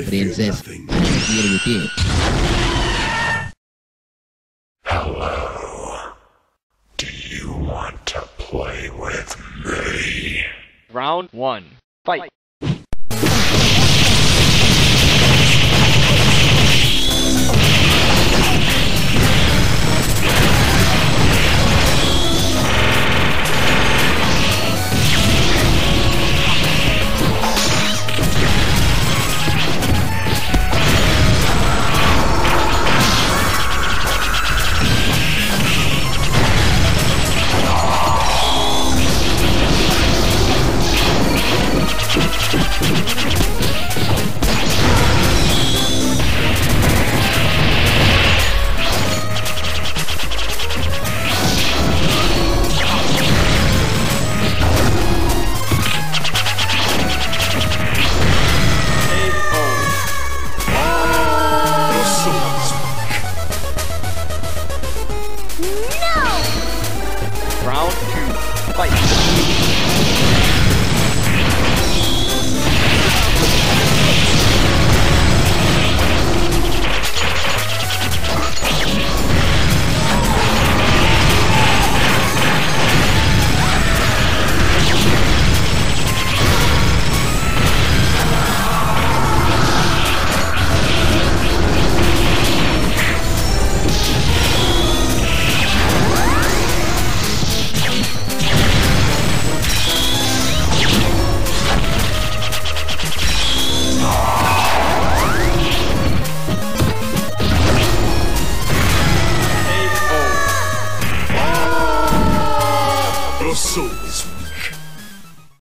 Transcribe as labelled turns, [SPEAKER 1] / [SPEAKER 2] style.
[SPEAKER 1] I fear
[SPEAKER 2] Princess
[SPEAKER 1] nothing.
[SPEAKER 2] here with you.
[SPEAKER 1] Hello. Do you want to play with me?
[SPEAKER 3] Round one. Fight. fight. So.